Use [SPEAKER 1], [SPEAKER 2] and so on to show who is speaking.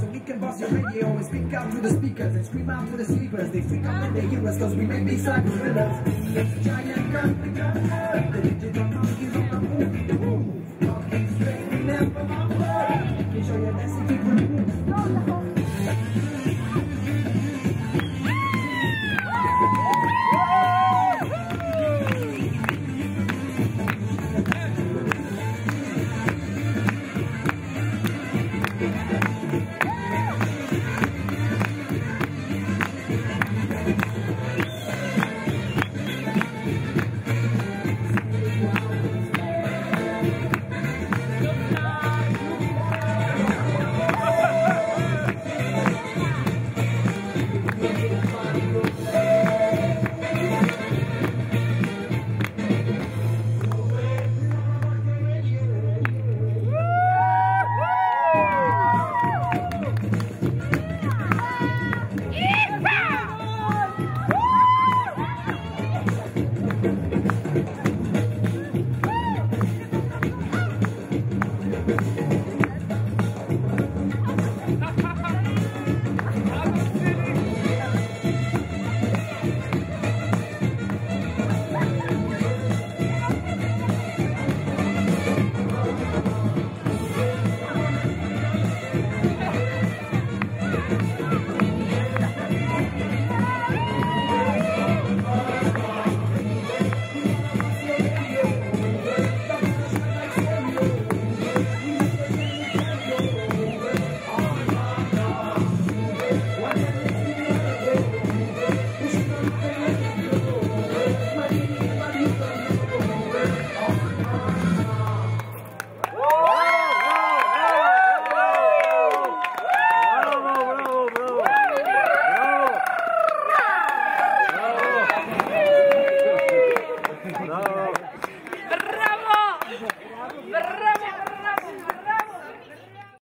[SPEAKER 1] so we can bust your radio and speak out to the speakers and scream out to the sleepers. They freak out when they hear us cause we make these like thrillers. A giant gun, the gun, the digital monkeys